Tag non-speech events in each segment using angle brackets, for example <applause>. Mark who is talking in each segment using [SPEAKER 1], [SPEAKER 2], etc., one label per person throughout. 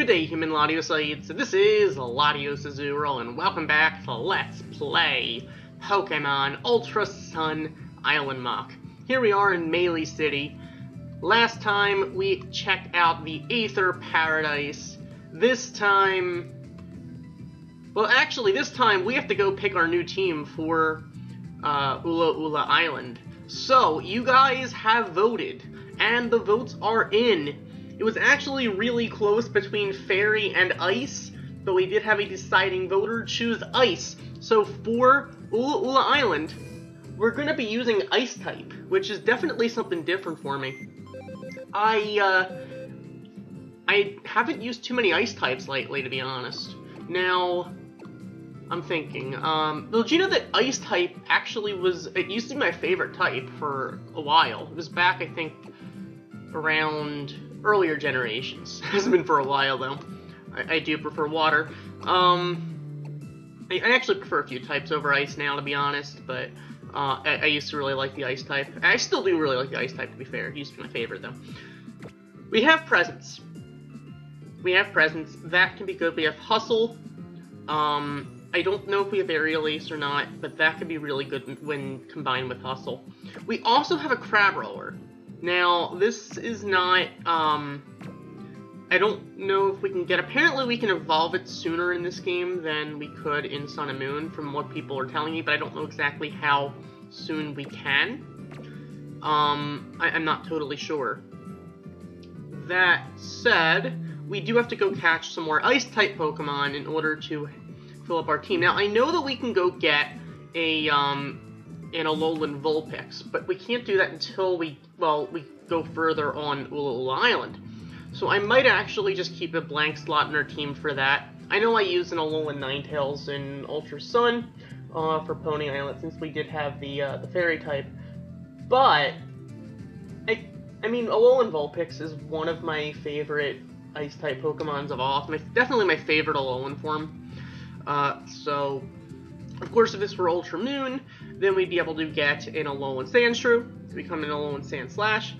[SPEAKER 1] Good day, human Latiosites. This is Latios Azurill, and welcome back to Let's Play Pokemon Ultra Sun Islandmocke. Here we are in Malie City. Last time we checked out the Aether Paradise. This time... Well, actually, this time we have to go pick our new team for uh, Ula Ula Island. So, you guys have voted, and the votes are in. It was actually really close between Fairy and Ice, but we did have a deciding voter choose Ice. So for Ula Ula Island, we're going to be using Ice type, which is definitely something different for me. I, uh, I haven't used too many Ice types lately, to be honest. Now, I'm thinking, um, well, do you know that Ice type actually was, it used to be my favorite type for a while. It was back, I think, around earlier generations. <laughs> Hasn't been for a while though. I, I do prefer water. Um, I, I, actually prefer a few types over ice now, to be honest. But uh, I, I, used to really like the ice type. I still do really like the ice type, to be fair. It used to be my favorite though. We have presents. We have presents. That can be good. We have hustle. Um, I don't know if we have aerial ace or not, but that could be really good when combined with hustle. We also have a Crabrawler. Now, this is not, um, I don't know if we can get, apparently we can evolve it sooner in this game than we could in Sun and Moon, from what people are telling me, but I don't know exactly how soon we can. Um, I, I'm not totally sure. That said, we do have to go catch some more Ice-type Pokemon in order to fill up our team. Now, I know that we can go get a, um, in Alolan Vulpix, but we can't do that until we, well, we go further on Ula Ula Island. So I might actually just keep a blank slot in our team for that. I know I used an Alolan Ninetales in Ultra Sun uh, for Poni Island since we did have the uh, the Fairy type, but I, I mean Alolan Vulpix is one of my favorite Ice type Pokemons of all. Definitely my favorite Alolan form. Uh, so, of course, if this were Ultra Moon, then we'd be able to get an Alolan Sandshrew to become an Alolan Sandslash.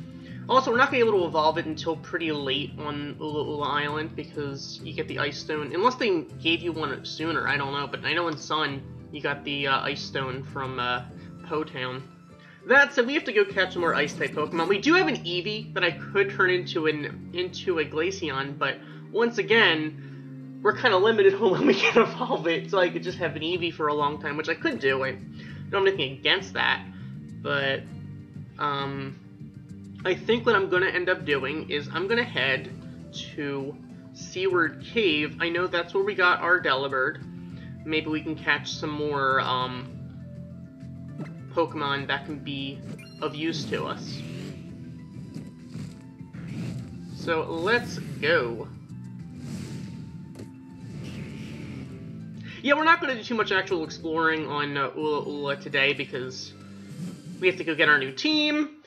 [SPEAKER 1] Also, we're not going to be able to evolve it until pretty late on Ula Ula Island because you get the Ice Stone. Unless they gave you one sooner, I don't know. But I know in Sun, you got the uh, Ice Stone from uh, Po Town. That said, we have to go catch some more Ice-type Pokemon. We do have an Eevee that I could turn into an into a Glaceon, but once again, we're kind of limited <laughs> on when we can evolve it, so I could just have an Eevee for a long time, which I could do. I don't have anything against that, but um, I think what I'm going to end up doing is I'm going to head to Seaward Cave. I know that's where we got our Delibird. Maybe we can catch some more um, Pokemon that can be of use to us. So let's go. Yeah, we're not going to do too much actual exploring on uh, Ula Ula today because we have to go get our new team.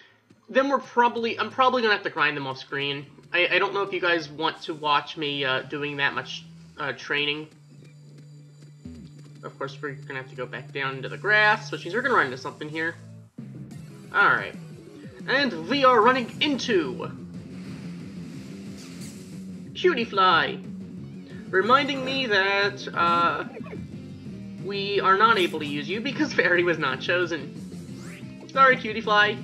[SPEAKER 1] Then we're probably, I'm probably going to have to grind them off screen. I, I don't know if you guys want to watch me uh, doing that much uh, training. Of course, we're going to have to go back down into the grass, which means we're going to run into something here. Alright. And we are running into... Cutiefly! Reminding me that, uh, we are not able to use you because <laughs> Fairy was not chosen. Sorry, Cutiefly.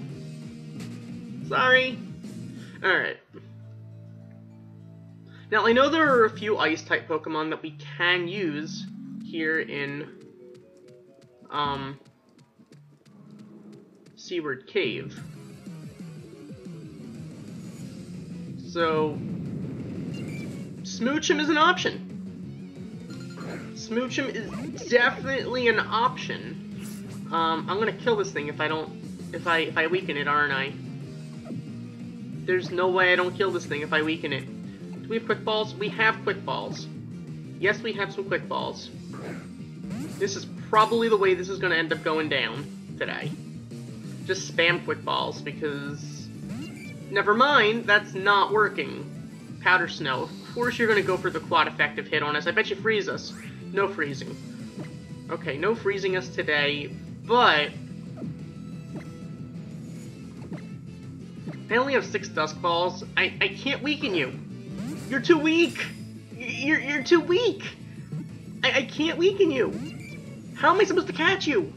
[SPEAKER 1] Sorry. Alright. Now, I know there are a few Ice-type Pokemon that we can use here in, um, Seaward Cave. So, Smoochum is an option. Smoochum is definitely an option. Um, I'm gonna kill this thing if I don't, if I, if I weaken it, aren't I? There's no way I don't kill this thing if I weaken it. Do we have quick balls? We have quick balls. Yes, we have some quick balls. This is probably the way this is gonna end up going down today. Just spam quick balls because... Never mind, that's not working. Powder Snow. Of course you're gonna go for the quad effective hit on us. I bet you freeze us. No freezing. Okay, no freezing us today, but... I only have six Dusk Balls. I, I can't weaken you. You're too weak! you're, you're too weak. I, I can't weaken you. How am I supposed to catch you?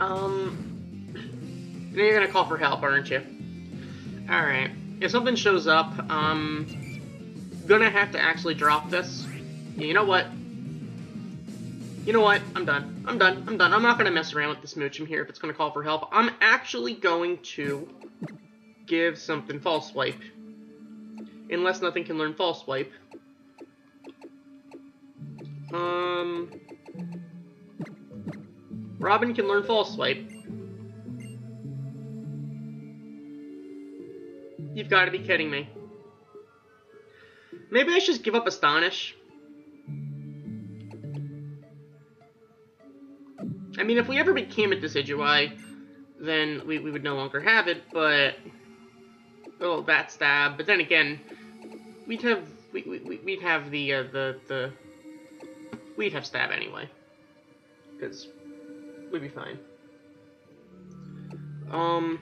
[SPEAKER 1] Um, <clears throat> you're gonna call for help, aren't you? Alright. If something shows up, um, gonna have to actually drop this. You know what? You know what? I'm done. I'm done. I'm done. I'm not gonna mess around with the Smoochum here if it's gonna call for help. I'm actually going to give something False Swipe. Unless nothing can learn False Swipe. Um... Robin can learn False Swipe. You've got to be kidding me. Maybe I should give up Astonish. I mean, if we ever became a Decidueye, then we, we would no longer have it, but... Oh, that stab. But then again, we'd have... We, we, we'd have the, uh, the, the... We'd have stab anyway. Because we'd be fine. Um...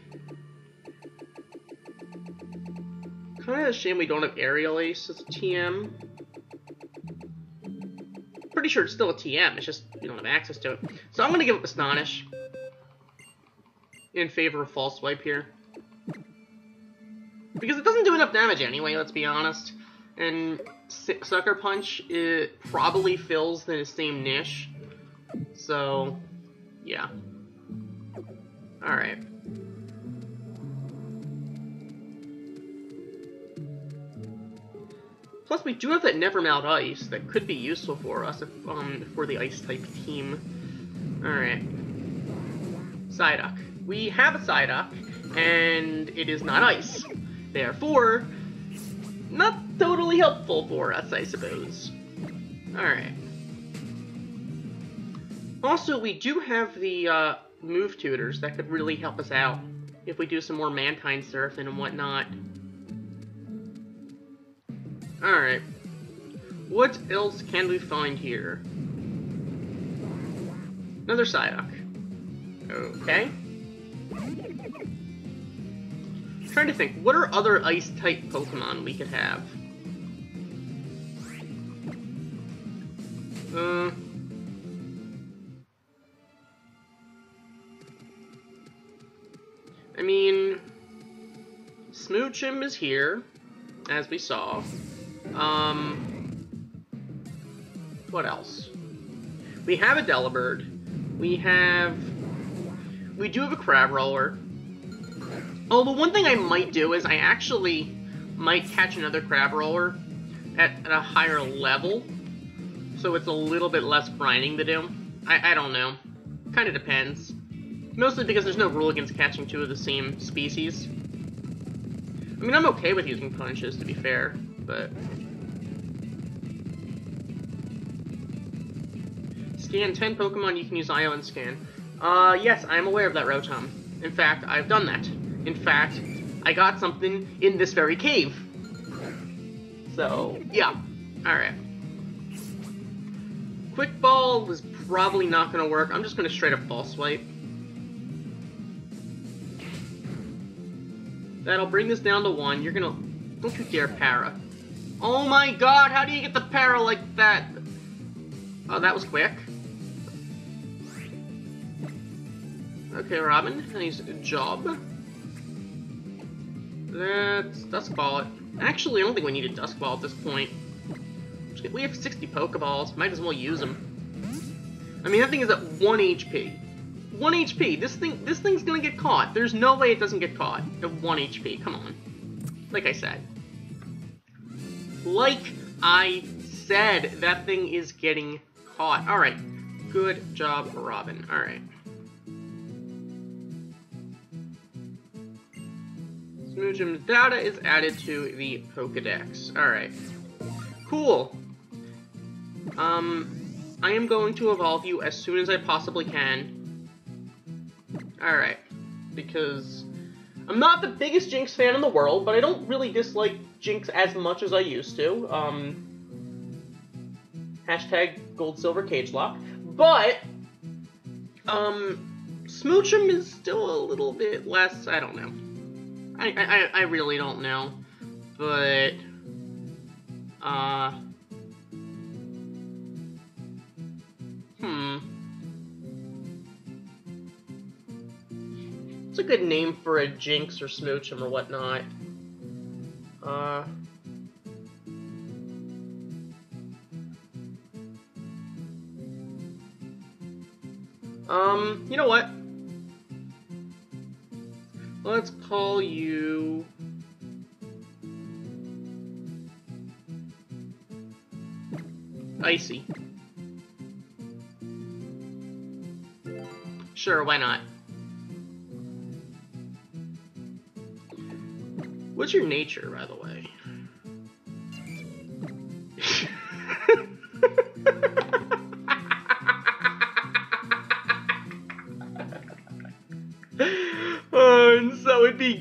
[SPEAKER 1] Kind of a shame we don't have Aerial Ace as a TM. Pretty sure it's still a TM, it's just we don't have access to it. So I'm going to give up Astonish in favor of False Swipe here. Because it doesn't do enough damage anyway, let's be honest. And Sucker Punch, it probably fills the same niche. So, yeah. Alright. Plus, we do have that Nevermelt Ice that could be useful for us if, um, for the Ice-type team. Alright. Psyduck. We have a Psyduck, and it is not Ice. Therefore, not totally helpful for us, I suppose. Alright. Also, we do have the uh, move tutors that could really help us out if we do some more Mantine surfing and whatnot. Alright. What else can we find here? Another Psyduck. Okay. I'm trying to think, what are other Ice-type Pokemon we could have? Uh... I mean... Smoochum is here, as we saw. Um, what else? We have a Delibird. We have... We do have a Crabrawler. Oh, the one thing I might do is I actually might catch another Crabrawler at, at a higher level. So it's a little bit less grinding to do. I, I don't know. Kind of depends. Mostly because there's no rule against catching two of the same species. I mean, I'm okay with using punches, to be fair, but... Scan 10 Pokemon, you can use Island Scan. Uh, yes, I'm aware of that, Rotom. In fact, I've done that. In fact, I got something in this very cave. So, yeah. Alright. Quick Ball was probably not going to work. I'm just going to straight up False Swipe. That'll bring this down to one. You're gonna... Don't you dare para. Oh my god, how do you get the para like that? Oh, that was quick. Okay, Robin, nice job. Let's Dusk Ball it. Actually, I don't think we need a Dusk Ball at this point. We have 60 Pokeballs, might as well use them. I mean, that thing is at 1 HP. 1 HP. This thing, this thing's gonna get caught. There's no way it doesn't get caught at 1 HP. Come on. Like I said. Like I said, that thing is getting caught. Alright. Good job, Robin. Alright. Smoochum's data is added to the Pokedex. Alright. Cool. Um, I am going to evolve you as soon as I possibly can. Alright. Because I'm not the biggest Jynx fan in the world, but I don't really dislike Jynx as much as I used to. Um, hashtag gold silver cage lock. But, um, Smoochum is still a little bit less, I don't know. I, I, I really don't know. But, Uh... Hmm. It's a good name for a Jynx or Smoochum or whatnot. Uh... Um, you know what? Let's call you... Icy. Sure, why not? What's your nature, by the way?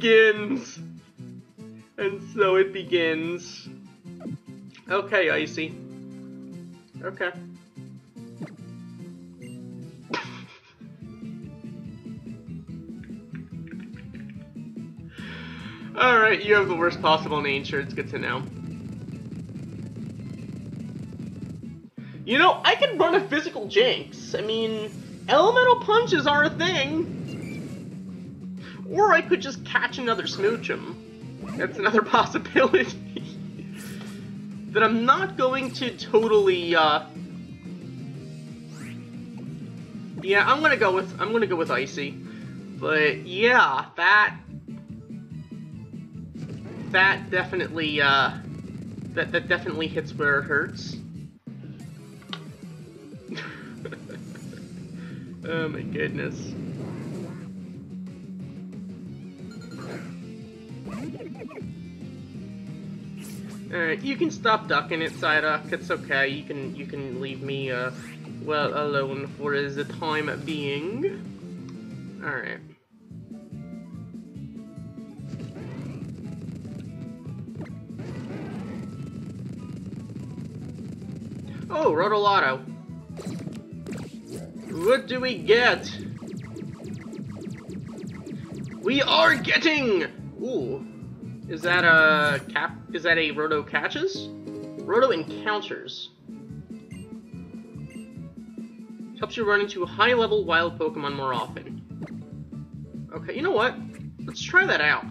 [SPEAKER 1] Begins. And so it begins. Okay, Icy. Okay. Alright, you have the worst possible nature. It's good to know. You know, I can run a physical Jynx. I mean, elemental punches are a thing. Or I could just catch another Smoochum. That's another <laughs> possibility. that I'm not going to totally, uh... Yeah, I'm gonna go with, I'm gonna go with Icy. But, yeah, that... That definitely, uh... That, that definitely hits where it hurts. <laughs> oh my goodness. Alright, you can stop ducking it, Psyduck. It's okay. You can you can leave me uh well alone for the time being. Alright. Oh, Roto Loto. What do we get? We are getting! Ooh. Is that a cap? Is that a Roto catches? Roto encounters. Helps you run into high-level wild Pokemon more often. Okay, you know what? Let's try that out.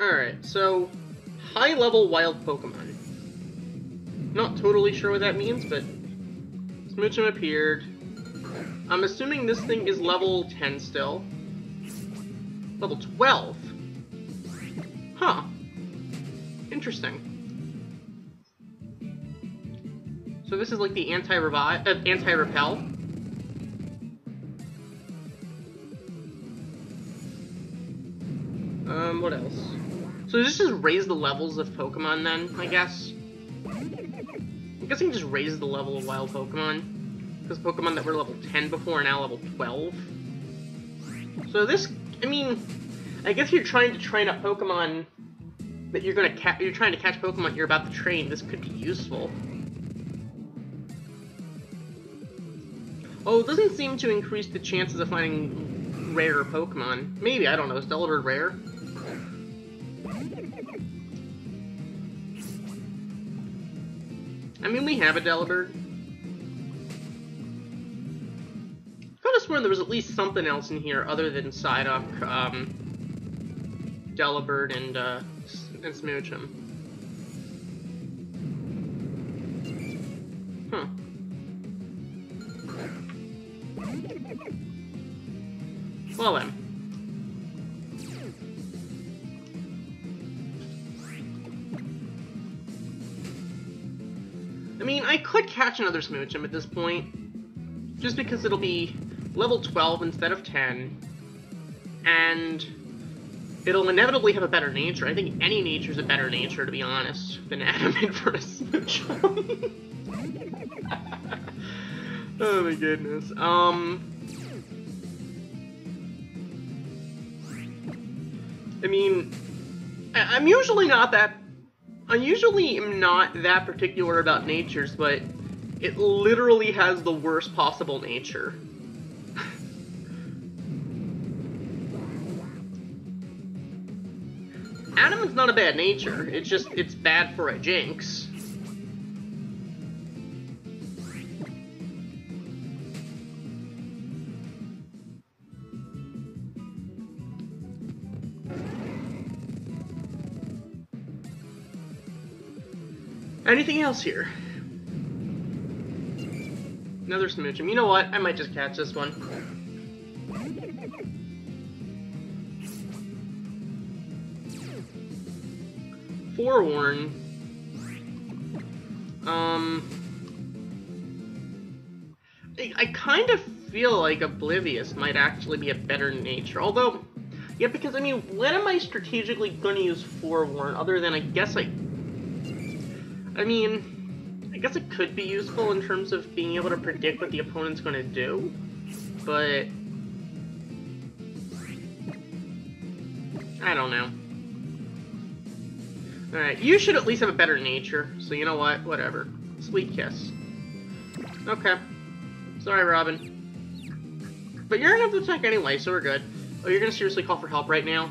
[SPEAKER 1] Alright, so high-level wild Pokemon. Not totally sure what that means, but Smoochum appeared. I'm assuming this thing is level 10 still. Level 12? Huh. Interesting. So this is like the anti-revive, uh, anti-repel? Um, what else? So this just raise the levels of Pokemon then, I guess? Guess I just raise the level of wild Pokemon. Because Pokemon that were level 10 before are now level 12. So this, I mean, I guess you're trying to train up Pokemon that you're gonna catch. You're trying to catch Pokemon you're about to train. This could be useful. Oh, it doesn't seem to increase the chances of finding rare Pokemon. Maybe, I don't know. Is Delibird rare? I mean, we have a Delibird. I could have sworn there was at least something else in here other than Psyduck, um, Delibird, and, uh, and Smoochum. Another Smoochum at this point, just because it'll be level 12 instead of 10, and it'll inevitably have a better nature. I think any nature's a better nature, to be honest, than Adamant <laughs> for a Smoochum. <laughs> oh my goodness. Um... I mean, I'm usually not that I usually am not that particular about natures, but it literally has the worst possible nature. Adam is not a bad nature, it's just, it's bad for a Jynx. Anything else here? Another Smoochum. You know what? I might just catch this one. Forewarn. Um... I, I kind of feel like Oblivious might actually be a better nature, although... Yeah, because, I mean, when am I strategically going to use Forewarn, other than I guess I I mean, guess it could be useful in terms of being able to predict what the opponent's going to do, but... I don't know. Alright, you should at least have a better nature, so you know what? Whatever. Sweet kiss. Okay. Sorry, Robin. But you're to have to attack anyway, so we're good. Oh, you're gonna seriously call for help right now?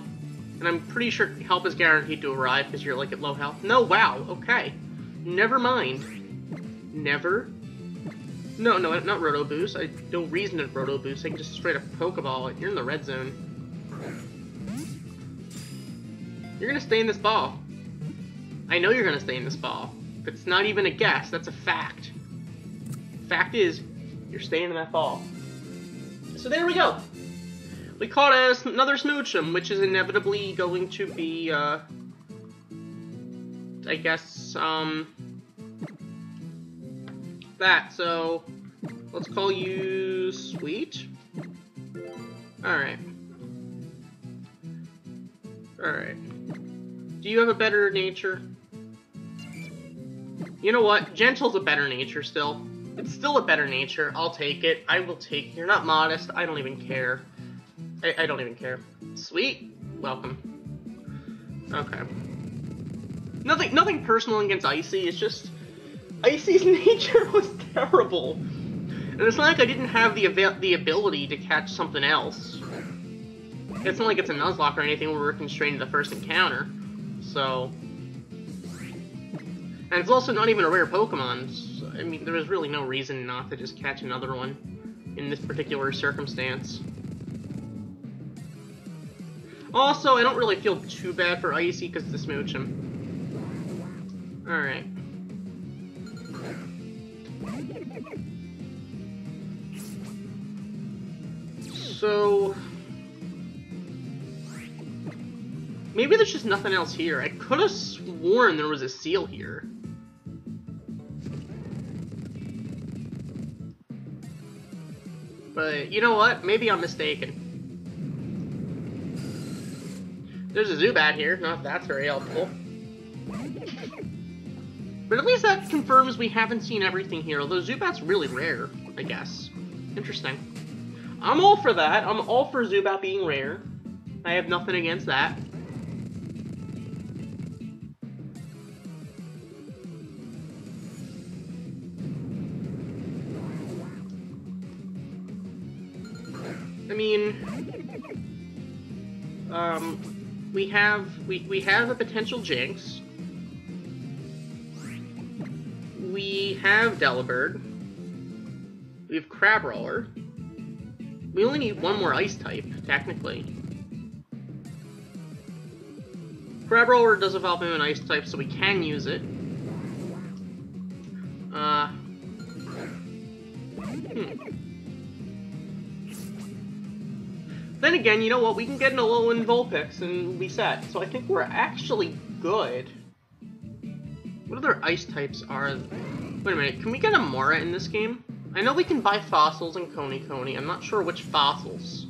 [SPEAKER 1] And I'm pretty sure help is guaranteed to arrive because you're like at low health. No, wow, okay. Never mind. Never? No, no, not Roto Boost. I no reason to Roto Boost. I can just straight up Pokeball it. You're in the red zone. You're gonna stay in this ball. I know you're gonna stay in this ball. It's not even a guess, that's a fact. Fact is, you're staying in that ball. So there we go. We caught another Smoochum, which is inevitably going to be, uh, I guess, um, that, so let's call you Sweet. Alright. Alright. Do you have a better nature? You know what? Gentle's a better nature still. It's still a better nature. I'll take it. I will take You're not modest. I don't even care. I, I don't even care. Sweet. Welcome. Okay. Nothing, nothing personal against Icy. It's just Icy's <laughs> nature was terrible, and it's not like I didn't have the the ability to catch something else. It's not like it's a Nuzlocke or anything where we're constrained to the first encounter. So, and it's also not even a rare Pokemon. So, I mean, there was really no reason not to just catch another one in this particular circumstance. Also, I don't really feel too bad for Icy because a Smoochum. Alright. So... Maybe there's just nothing else here. I could have sworn there was a seal here. But, you know what? Maybe I'm mistaken. There's a Zubat here. Not that's very helpful. But at least that confirms we haven't seen everything here, although Zubat's really rare, I guess. Interesting. I'm all for that. I'm all for Zubat being rare. I have nothing against that. I mean, um, we have we we have a potential Jynx. Have Delibird. We have Crabrawler. We only need one more ice type, technically. Crabrawler does evolve into an ice type, so we can use it. Uh, hmm. Then again, you know what? We can get an Alolan Vulpix and be set. So I think we're actually good. What other ice types are... Wait a minute, can we get a Mora in this game? I know we can buy fossils in Konikoni. I'm not sure which fossils.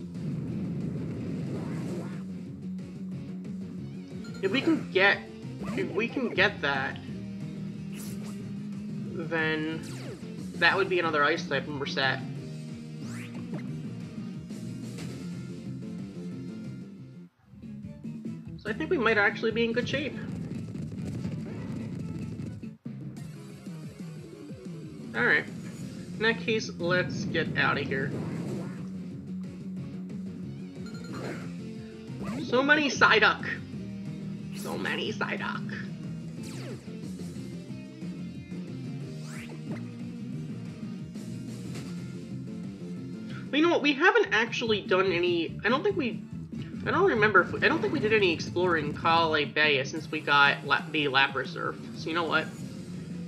[SPEAKER 1] If we can get... If we can get that... Then... That would be another ice type and we're set. So I think we might actually be in good shape. Alright. In that case, let's get out of here. So many Psyduck! So many Psyduck. But you know what? We haven't actually done any. I don't think we. I don't remember. If we, I don't think we did any exploring Kalale Bay since we got La the Lapras Earth. So you know what?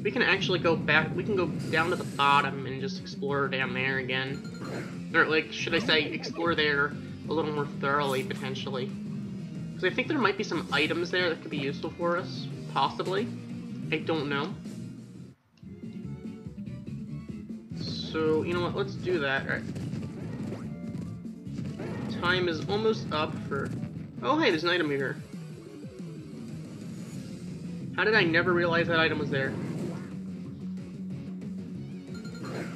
[SPEAKER 1] We can actually go back. We can go down to the bottom and just explore down there again. Or like, should I say, explore there a little more thoroughly potentially? Because I think there might be some items there that could be useful for us, possibly. I don't know. So, you know what, let's do that. Alright. Time is almost up for... Oh, hey, there's an item here. How did I never realize that item was there?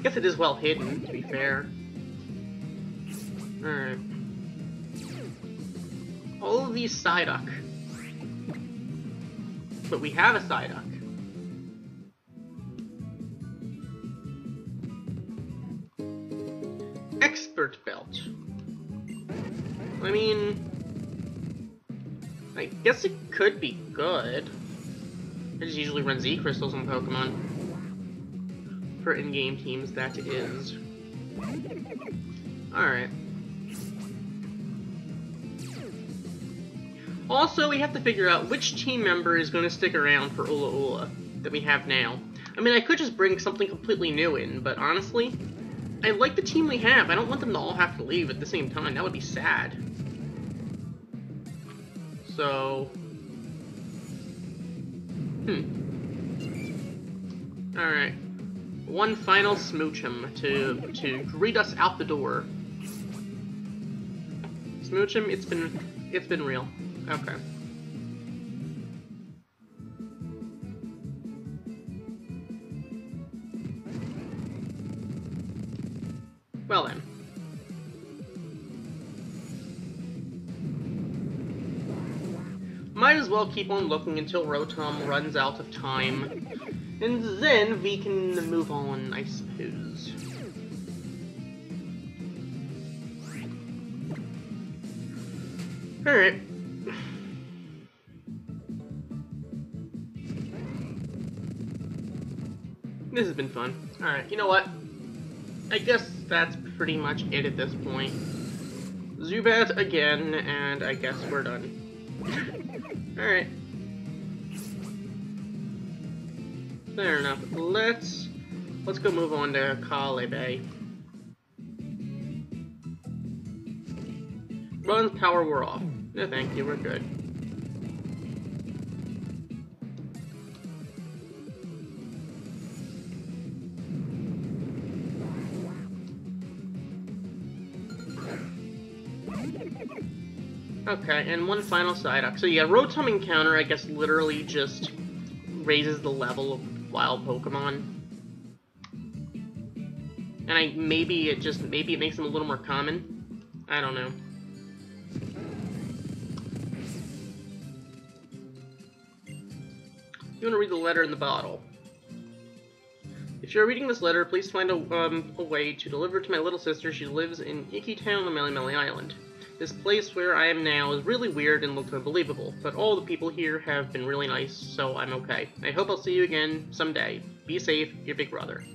[SPEAKER 1] Guess it is well hidden, to be fair. Alright. These Psyduck. But we have a Psyduck. Expert Belt. I mean... I guess it could be good. I just usually run Z crystals on Pokemon. For in-game teams, that is. Alright. Also, we have to figure out which team member is going to stick around for Ula Ula that we have now. I mean, I could just bring something completely new in, but honestly, I like the team we have. I don't want them to all have to leave at the same time. That would be sad. So... Hmm. Alright. One final Smoochum to, to greet us out the door. Smoochum, it's been, it's been real. Okay. Well then. Might as well keep on looking until Rotom runs out of time. And then we can move on, I suppose. Alright. This has been fun. Alright, you know what? I guess that's pretty much it at this point. Zubat again, and I guess we're done. Alright. Fair enough. Let's let's go move on to Kalale Bay. Run power we're off. No thank you, we're good. Okay, and one final Psyduck. So yeah, Rotom Encounter, I guess, literally just raises the level of wild Pokemon. And I maybe it just maybe it makes them a little more common. I don't know. You want to read the letter in the bottle. If you're reading this letter, please find a, um, a way to deliver it to my little sister. She lives in Iki Town on Melemele Island. This place where I am now is really weird and looks unbelievable, but all the people here have been really nice, so I'm okay. I hope I'll see you again someday. Be safe, your big brother.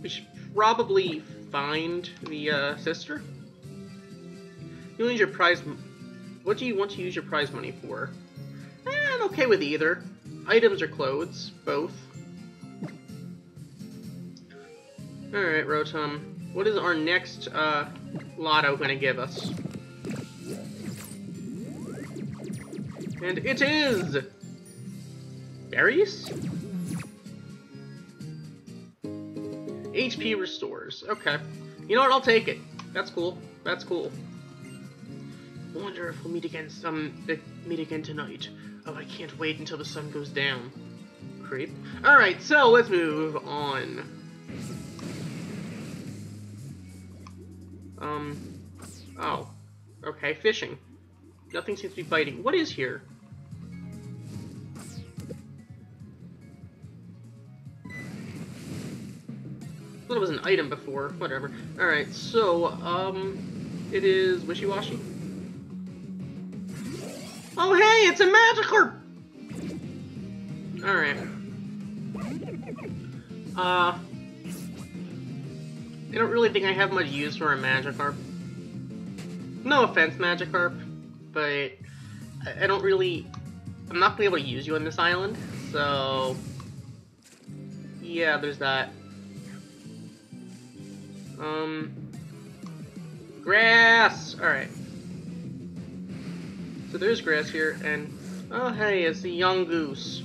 [SPEAKER 1] We should probably find the uh, sister. You need your prize... What do you want to use your prize money for? Eh, I'm okay with either. Items or clothes, both. Alright, Rotom. What is our next uh, lotto going to give us? And it is... Berries? HP restores. Okay. You know what? I'll take it. That's cool. That's cool. I wonder if we'll meet again some uh, meet again tonight. Oh, I can't wait until the sun goes down. Creep. Alright, so let's move on. Um, oh. Okay, fishing. Nothing seems to be biting. What is here? Thought it was an item before. Whatever. Alright, so, um, it is wishy-washy. Oh hey, it's a Magikarp! Alright. Uh... I don't really think I have much use for a Magikarp. No offense, Magikarp, but I don't really... I'm not gonna be able to use you on this island, so... Yeah, there's that. Um... Grass! Alright. So there's grass here, and... Oh, hey, it's a young goose.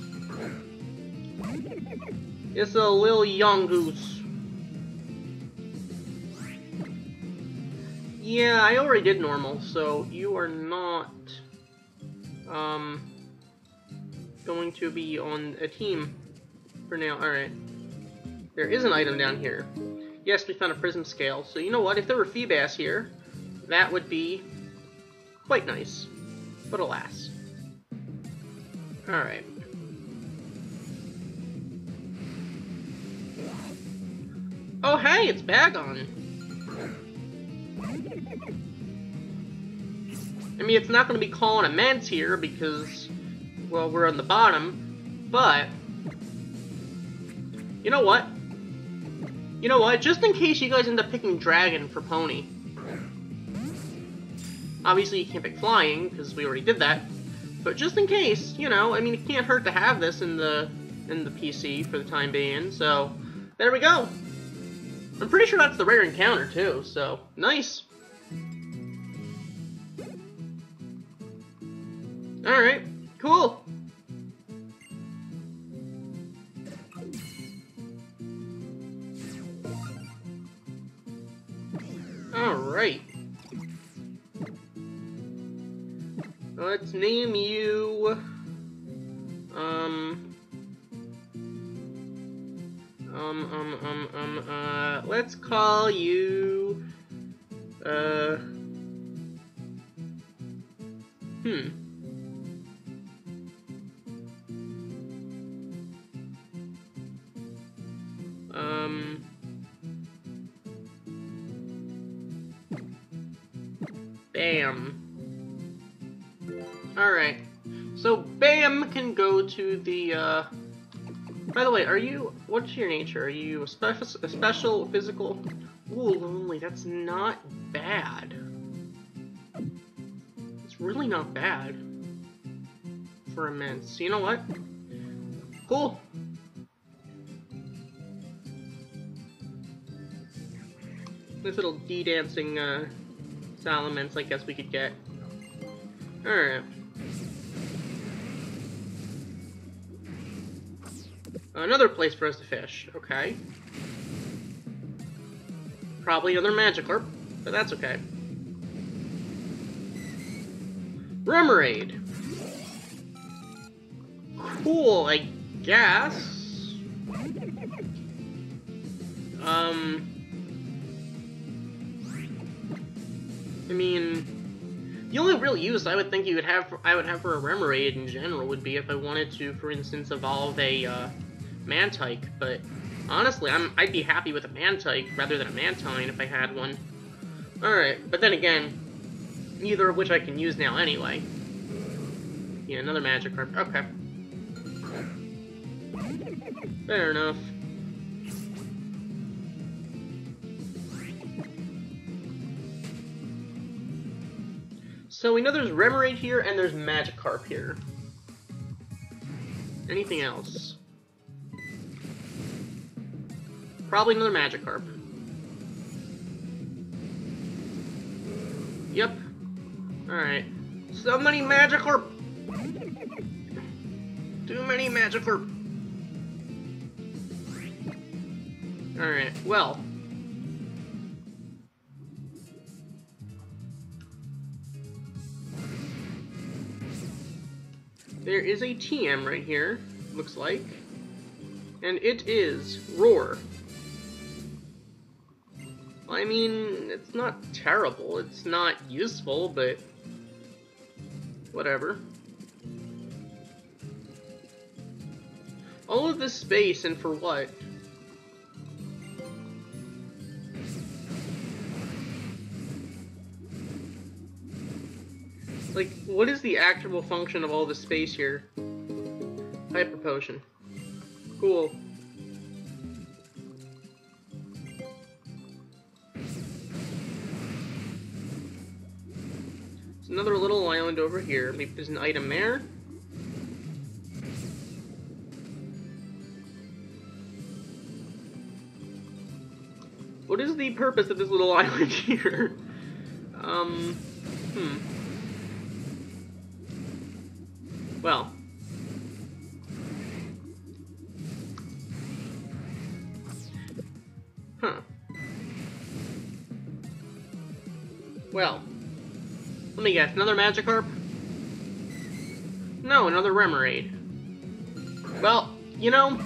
[SPEAKER 1] It's a little Yungoos. Yeah, I already did normal, so you are not um going to be on a team for now. Alright. There is an item down here. Yes, we found a prism scale. So you know what? If there were Feebas here, that would be quite nice. But alas. Alright. Oh hey, it's Bagon! I mean, it's not going to be calling immense here because, well, we're on the bottom, but, you know what? You know what? Just in case you guys end up picking Dragon for Poni. Obviously, you can't pick Flying, because we already did that. But just in case, you know, I mean, it can't hurt to have this in the in the PC for the time being, so there we go. I'm pretty sure that's the rare encounter, too, so nice. Alright, cool. Alright. Let's name you... Um... Um, um, um, um, uh, let's call you... Uh... Hmm. By the way, are you... What's your nature? Are you a special, physical... Ooh, lonely. That's not bad. It's really not bad. For immense. You know what? Cool. This little D-dancing, uh, Salamence I guess we could get. Alright. Another place for us to fish, okay. Probably another Magikarp, but that's okay. Remoraid. Cool, I guess. Um... I mean, the only real use I would think you would have, for, I would have for a Remoraid in general would be if I wanted to, for instance, evolve a uh, Mantyke. But honestly, I'm, I'd be happy with a Mantyke rather than a Mantine if I had one. All right, but then again, neither of which I can use now anyway. Yeah, another Magikarp. Okay. Fair enough. So we know there's Remoraid here and there's Magikarp here. Anything else? Probably another Magikarp. Yep. Alright. So many Magikarp! Too many Magikarp! Alright, well, There is a TM right here, looks like. And it is Roar. I mean, it's not terrible. It's not useful, but whatever. All of this space, and for what? Like, what is the actual function of all the space here? Hyper potion. Cool. Another little island over here. Maybe there's an item there. What is the purpose of this little <laughs> island here? Um, hmm. Well. Huh. Well. Guess, another Magikarp? No, another Remoraid. Well, you know,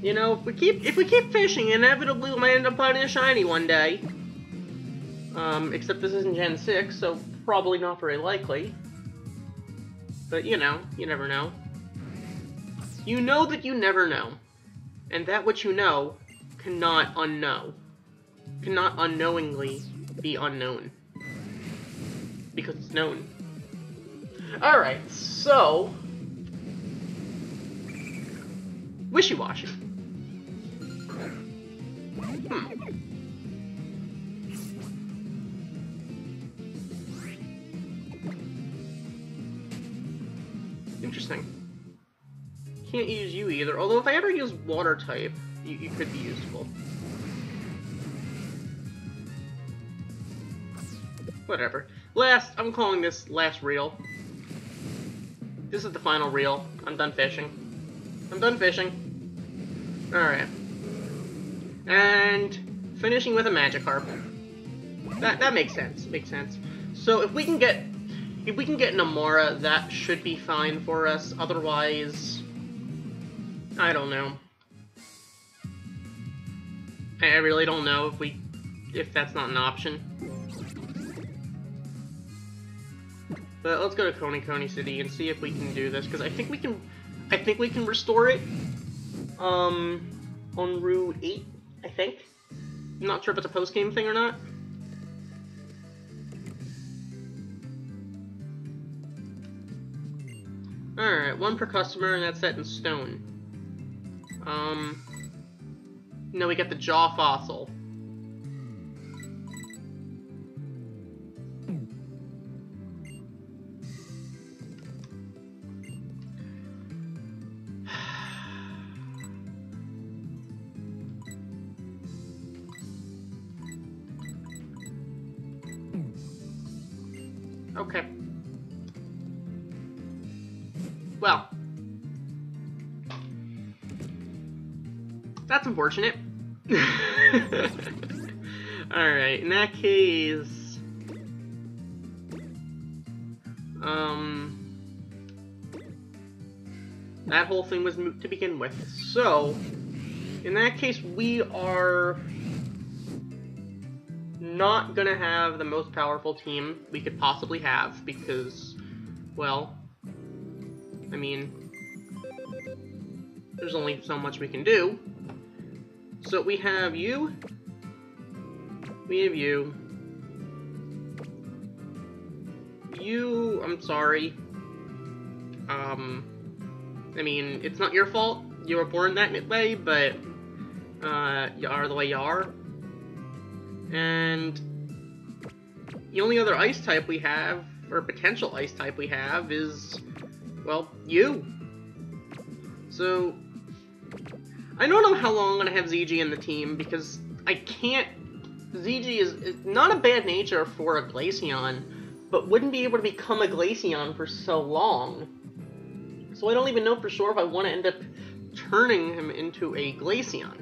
[SPEAKER 1] you know, if we keep if we keep fishing, inevitably we might end up finding a shiny one day. Um, except this isn't Gen 6, so probably not very likely. But you know, you never know. You know that you never know. And that which you know cannot unknow. Cannot unknowingly be unknown. Because it's known. Alright, so... Wishiwashi. Hmm. Interesting. Can't use you either, although if I ever use water type, you, you could be useful. Whatever. Last, I'm calling this last reel. This is the final reel. I'm done fishing. I'm done fishing. Alright. And finishing with a Magikarp. That that makes sense. Makes sense. So if we can get if we can get Amaura, that should be fine for us. Otherwise, I don't know. I really don't know if we if that's not an option. But let's go to Konikoni City and see if we can do this, because I think we can I think we can restore it um on Route 8, I think. I'm not sure if it's a post-game thing or not. Alright, one per customer, and that's set in stone. Um... No, we got the jaw fossil. Unfortunate. <laughs> Alright, in that case... Um... That whole thing was moot to begin with. So, in that case, we are not gonna have the most powerful team we could possibly have because, well, I mean, there's only so much we can do. So we have you, we have you, you, I'm sorry, um, I mean, it's not your fault, you were born that way, but, uh, you are the way you are, and the only other ice type we have, or potential ice type we have, is well, you. So, I don't know how long I'm to have ZG in the team, because I can't... ZG is, is not a bad nature for a Glaceon, but wouldn't be able to become a Glaceon for so long. So I don't even know for sure if I want to end up turning him into a Glaceon.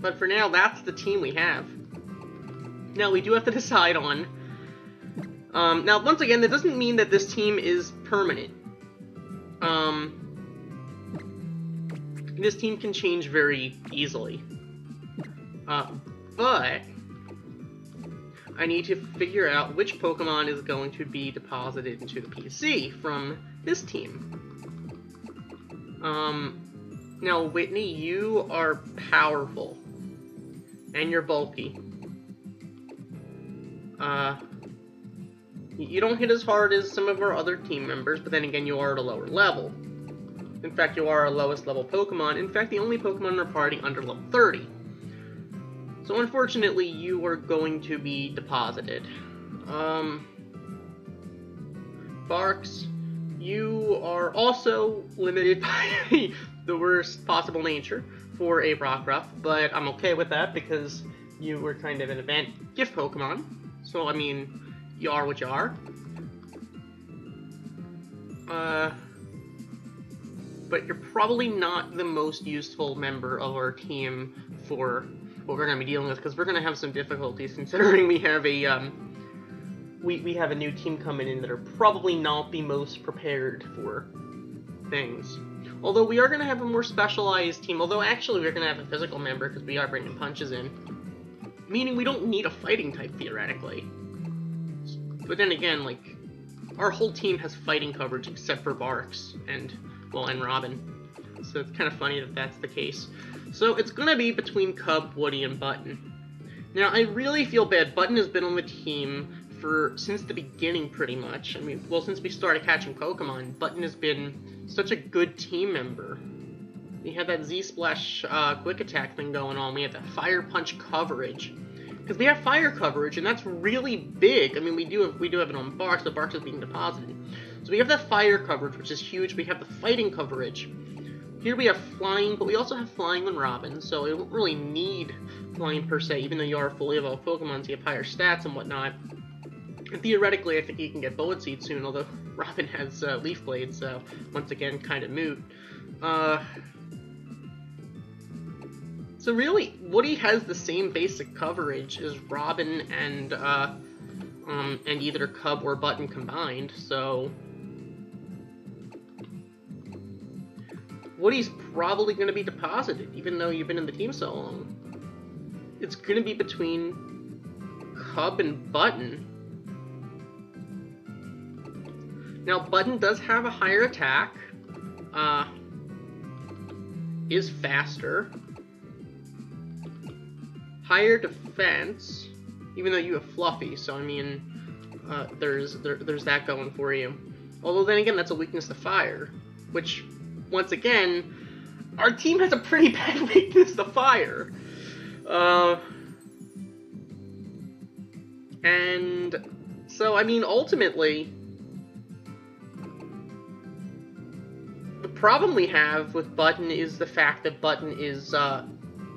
[SPEAKER 1] But for now, that's the team we have. Now, we do have to <laughs> decide on um, now, once again, that doesn't mean that this team is permanent. Um, this team can change very easily. Uh, but, I need to figure out which Pokemon is going to be deposited into the PC from this team. Um, now, Whitney, you are powerful. And you're bulky. Uh, you don't hit as hard as some of our other team members, but then again, you are at a lower level. In fact, you are our lowest level Pokemon. In fact, the only Pokemon in our party under level 30. So unfortunately, you are going to be deposited. Um, Barks, you are also limited <laughs> by the worst possible nature for a Rockruff, but I'm okay with that because you were kind of an event gift Pokemon. So, I mean, you are what you are. Uh, but you're probably not the most useful member of our team for what we're going to be dealing with, because we're going to have some difficulties <laughs> considering we have a, um, we, we have a new team coming in that are probably not the most prepared for things. Although we are going to have a more specialized team, although actually we're going to have a physical member because we are bringing punches in. Meaning we don't need a fighting type, theoretically. But then again, like, our whole team has fighting coverage except for Barks and, well, and Robin. So it's kind of funny that that's the case. So it's going to be between Cub, Woody, and Button. Now, I really feel bad. Button has been on the team for since the beginning, pretty much. I mean, well, since we started catching Pokemon, Button has been such a good team member. We had that Z-Splash uh, Quick Attack thing going on. We had that Fire Punch coverage. Because we have fire coverage, and that's really big. I mean, we do have, we do have it on Barks, but Barks is being deposited. So we have the fire coverage, which is huge. We have the fighting coverage. Here we have flying, but we also have flying on Robin, so we don't really need flying per se, even though you are fully evolved Pokemon, so you have higher stats and whatnot. And theoretically, I think you can get Bullet Seed soon, although <laughs> Robin has uh, Leaf Blade, so once again, kind of moot. Uh, so really, Woody has the same basic coverage as Robin and uh, um, and either Cub or Button combined. So Woody's probably going to be deposited, even though you've been in the team so long. It's going to be between Cub and Button. Now, Button does have a higher attack, uh, is faster, higher defense, even though you have Fluffy, so I mean, uh, there's there, there's that going for you. Although then again, that's a weakness to fire, which, once again, our team has a pretty <laughs> bad weakness to fire. Uh, and so, I mean, ultimately, the problem we have with Button is the fact that Button is uh,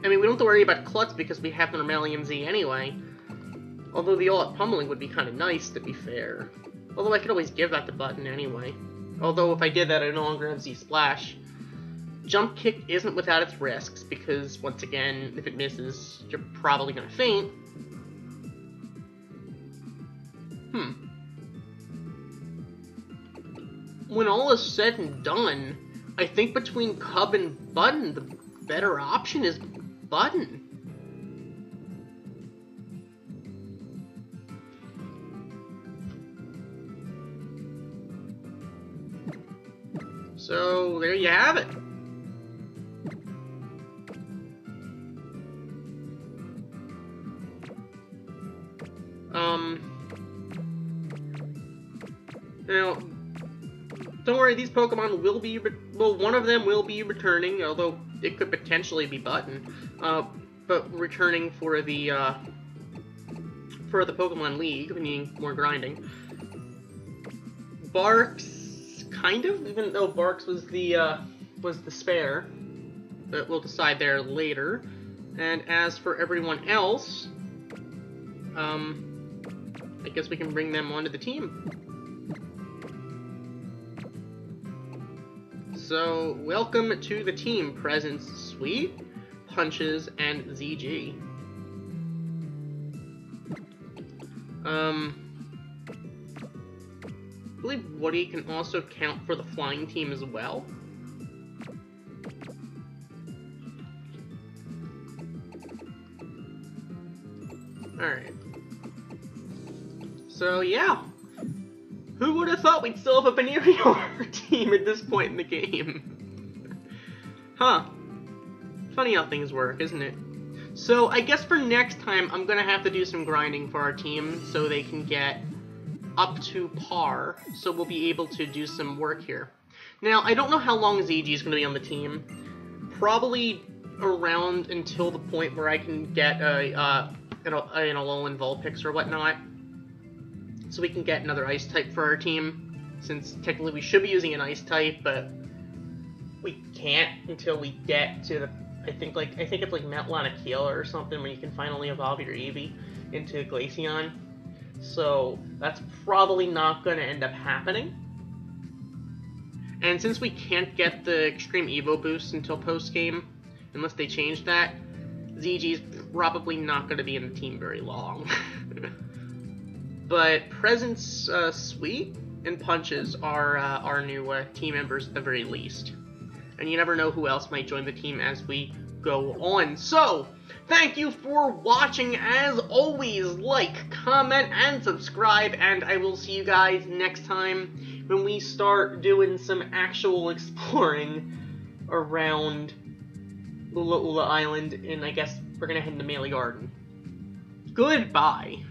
[SPEAKER 1] I mean, we don't have to worry about Klutz because we have the Normalium Z anyway. Although the all-out pummeling would be kind of nice, to be fair. Although I could always give that to Button anyway. Although if I did that, I no longer have Z-Splash. Jump Kick isn't without its risks, because, once again, if it misses, you're probably going to faint. Hmm. When all is said and done, I think between Cub and Button, the better option is button. So, there you have it. Um, now, don't worry, these Pokemon will be, well, one of them will be returning, although it could potentially be Button, uh, but returning for the, uh, for the Pokemon League, meaning more grinding. Barks, kind of, even though Barks was the, uh, was the spare, but we'll decide there later. And as for everyone else, um, I guess we can bring them onto the team. So, welcome to the team. Presents Sweet, Punches, and ZG. Um, I believe Woody can also count for the flying team as well. Alright. So, yeah. Who would have thought we'd still have a Venereal <laughs> team at this point in the game? <laughs> huh. Funny how things work, isn't it? So I guess for next time, I'm gonna have to do some grinding for our team so they can get up to par. So we'll be able to do some work here. Now, I don't know how long ZG is gonna be on the team. Probably around until the point where I can get a, uh, an, an Alolan Vulpix or whatnot. So we can get another Ice type for our team. Since technically we should be using an Ice type, but we can't until we get to the I think like I think it's like Metlana or something where you can finally evolve your Eevee into Glaceon. So that's probably not going to end up happening. And since we can't get the Extreme Evo boost until post game, unless they change that, ZG's probably not going to be in the team very long. <laughs> but Presence uh, Sweet and Punches are uh, our new uh, team members at the very least and you never know who else might join the team as we go on. So, thank you for watching. As always, like, comment, and subscribe, and I will see you guys next time when we start doing some actual <laughs> exploring around Ula'ula Island, and I guess we're gonna head to Malie Garden. Goodbye.